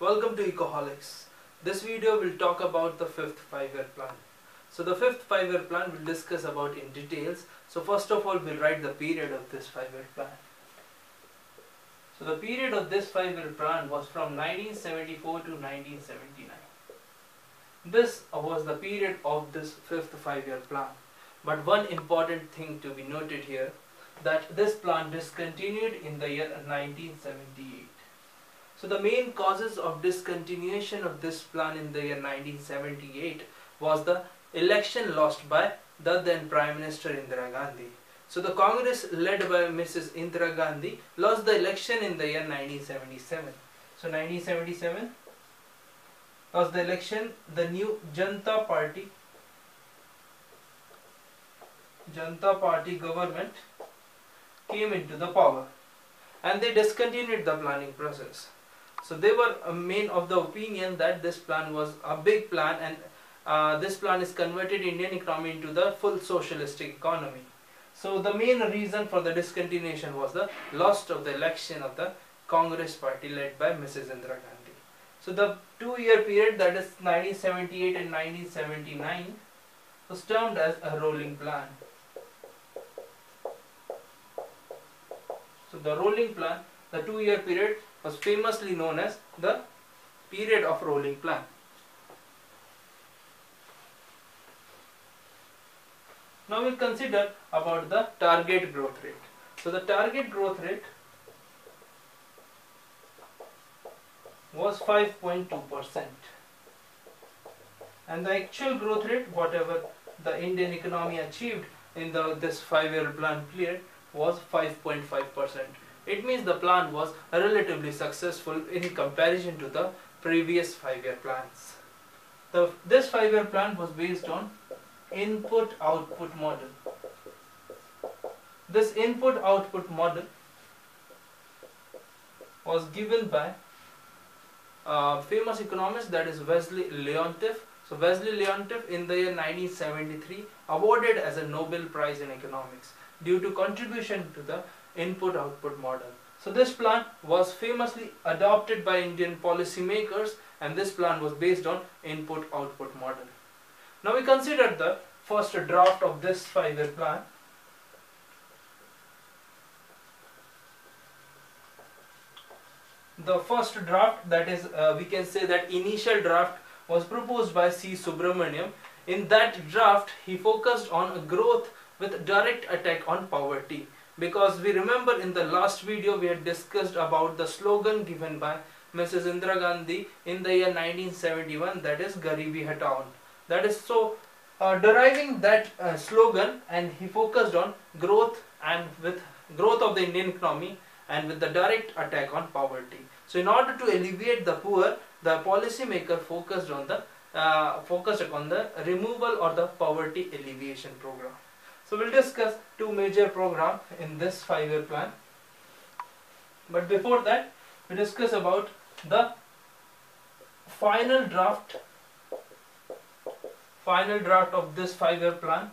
Welcome to Ecoholics. This video will talk about the fifth five-year plan. So the fifth five-year plan we'll discuss about in details. So first of all we'll write the period of this five-year plan. So the period of this five-year plan was from 1974 to 1979. This was the period of this fifth five-year plan. But one important thing to be noted here that this plan discontinued in the year 1978. So the main causes of discontinuation of this plan in the year 1978 was the election lost by the then Prime Minister Indira Gandhi. So the Congress led by Mrs. Indira Gandhi lost the election in the year 1977. So 1977 lost the election, the new Janata Party Janata Party government came into the power and they discontinued the planning process. So they were a main of the opinion that this plan was a big plan and uh, this plan is converted Indian economy into the full socialistic economy. So the main reason for the discontinuation was the loss of the election of the Congress party led by Mrs. Indira Gandhi. So the two year period that is 1978 and 1979 was termed as a rolling plan. So the rolling plan, the two year period was famously known as the period of rolling plan. Now we'll consider about the target growth rate. So the target growth rate was 5.2% and the actual growth rate whatever the Indian economy achieved in the this five year plan period was 5.5%. It means the plan was relatively successful in comparison to the previous five-year plans. The, this five-year plan was based on input-output model. This input-output model was given by a famous economist that is Wassily Leontief. So Wassily Leontief in the year 1973 awarded as a Nobel Prize in Economics due to contribution to the input-output model. So this plan was famously adopted by Indian policymakers and this plan was based on input-output model. Now we consider the first draft of this five-year plan. The first draft that is uh, we can say that initial draft was proposed by C. Subramaniam. In that draft he focused on growth with direct attack on poverty because we remember in the last video we had discussed about the slogan given by Mrs. Indira Gandhi in the year 1971 that is Garibi Hatao. That is so uh, deriving that uh, slogan and he focused on growth and with growth of the Indian economy and with the direct attack on poverty. So in order to alleviate the poor, the policymaker focused on the uh, focused upon the removal or the poverty alleviation program. So we'll discuss two major programs in this five-year plan. But before that, we discuss about the final draft. Final draft of this five-year plan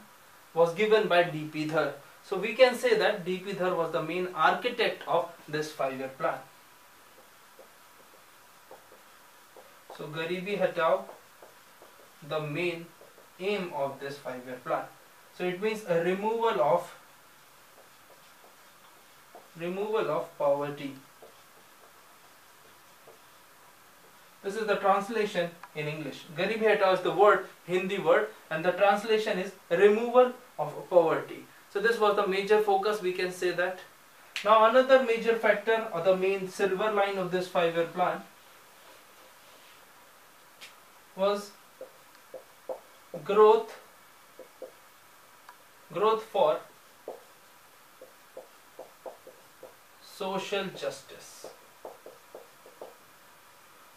was given by D.P. Dhar. So we can say that D.P. Dhar was the main architect of this five-year plan. So Garibi Hatao, the main aim of this five-year plan. So it means a removal of removal of poverty. This is the translation in English. Garibi Hatao is the word, Hindi word, and the translation is removal of poverty. So this was the major focus, we can say that. Now another major factor or the main silver line of this five-year plan was growth growth for social justice.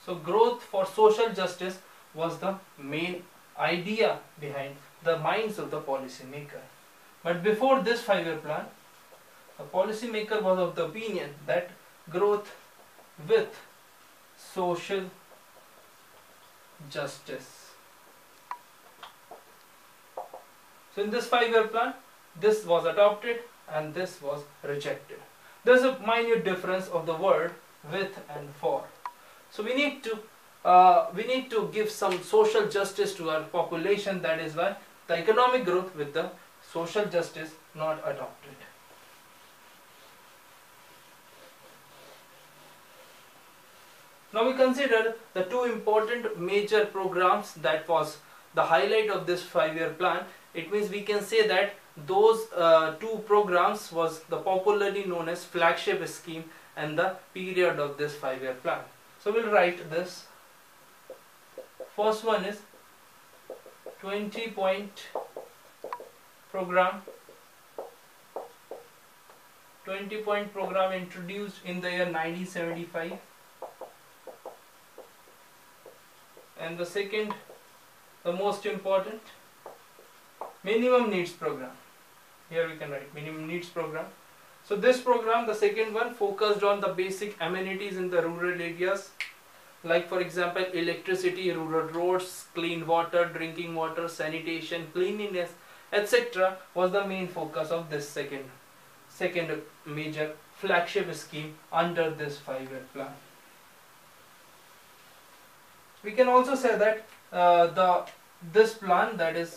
So growth for social justice was the main idea behind the minds of the policymaker. But before this five-year plan, the policymaker was of the opinion that growth with social justice So in this five-year plan, this was adopted and this was rejected. There's a minute difference of the word with and for. So we need to uh, we need to give some social justice to our population. That is why the economic growth with the social justice not adopted. Now we consider the two important major programs that was the highlight of this five-year plan. It means we can say that those uh, two programs was the popularly known as flagship scheme and the period of this five-year plan. So we'll write this. First one is 20 point program 20 point program introduced in the year 1975 and the second the most important minimum needs program. Here we can write minimum needs program. So this program the second one focused on the basic amenities in the rural areas. Like for example electricity rural roads clean water drinking water sanitation cleanliness etc was the main focus of this second second major flagship scheme under this five year plan. We can also say that uh, the this plan that is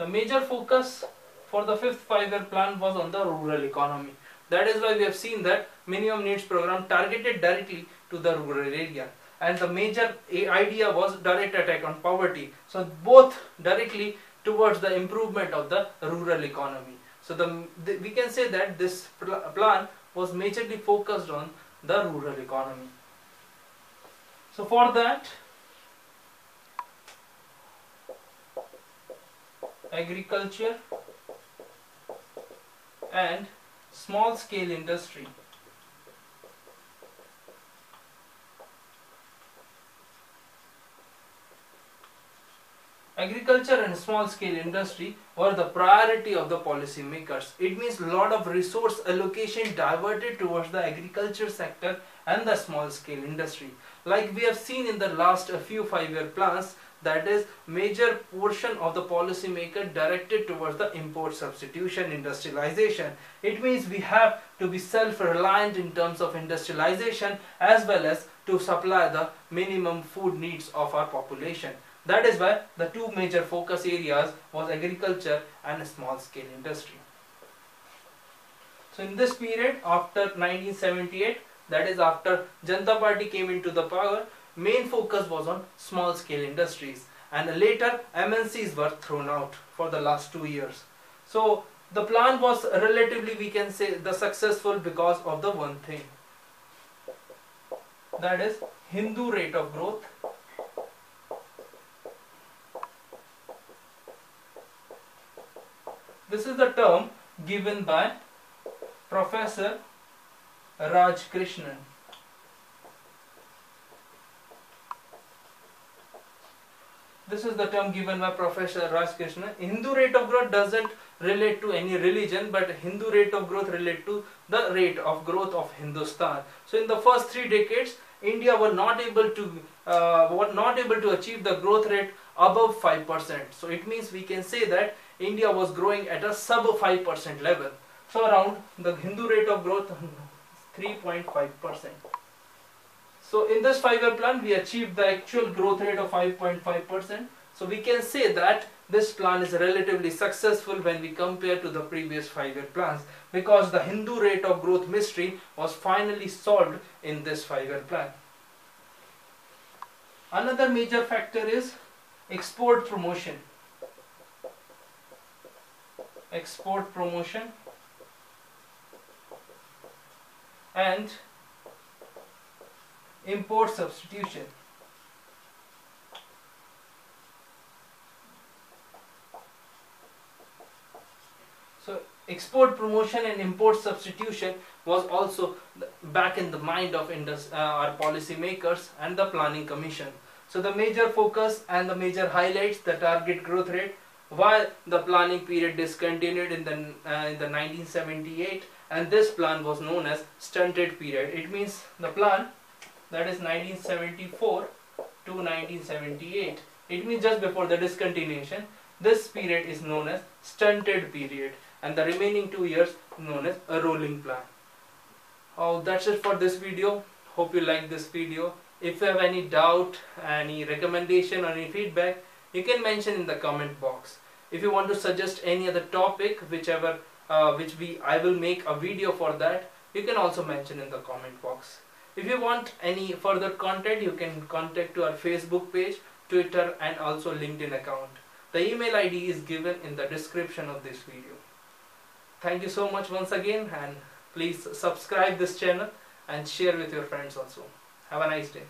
the major focus for the fifth five-year plan was on the rural economy. That is why we have seen that minimum needs program targeted directly to the rural area. And the major idea was direct attack on poverty. So both directly towards the improvement of the rural economy. So the, the, we can say that this pl plan was majorly focused on the rural economy. So for that, agriculture and small scale industry Agriculture and small scale industry were the priority of the policy makers. It means a lot of resource allocation diverted towards the agriculture sector and the small scale industry. Like we have seen in the last few five year plans, that is major portion of the policy maker directed towards the import substitution industrialization. It means we have to be self-reliant in terms of industrialization as well as to supply the minimum food needs of our population. That is why the two major focus areas was agriculture and small scale industry. So in this period after 1978 that is after Janata Party came into the power main focus was on small scale industries and later MNCs were thrown out for the last two years. So the plan was relatively we can say the successful because of the one thing that is Hindu rate of growth This is the term given by Professor Raj Krishnan. This is the term given by Professor Raj Krishnan. Hindu rate of growth doesn't relate to any religion, but Hindu rate of growth relate to the rate of growth of Hindustan. So in the first three decades, India were not able to uh, were not able to achieve the growth rate above 5%. So it means we can say that India was growing at a sub 5% level. So around the Hindu rate of growth 3.5%. So in this five-year plan, we achieved the actual growth rate of 5.5%. So we can say that this plan is relatively successful when we compare to the previous five-year plans because the Hindu rate of growth mystery was finally solved in this five-year plan. Another major factor is export promotion export promotion and import substitution so export promotion and import substitution was also back in the mind of uh, our policy makers and the planning commission so the major focus and the major highlights the target growth rate while the planning period discontinued in the, uh, in the 1978 and this plan was known as stunted period. It means the plan that is 1974 to 1978. It means just before the discontinuation. This period is known as stunted period and the remaining two years known as a rolling plan. Oh, that's it for this video. Hope you like this video. If you have any doubt, any recommendation or any feedback, you can mention in the comment box. If you want to suggest any other topic, whichever uh, which we I will make a video for that, you can also mention in the comment box. If you want any further content, you can contact to our Facebook page, Twitter and also LinkedIn account. The email ID is given in the description of this video. Thank you so much once again and please subscribe this channel and share with your friends also. Have a nice day.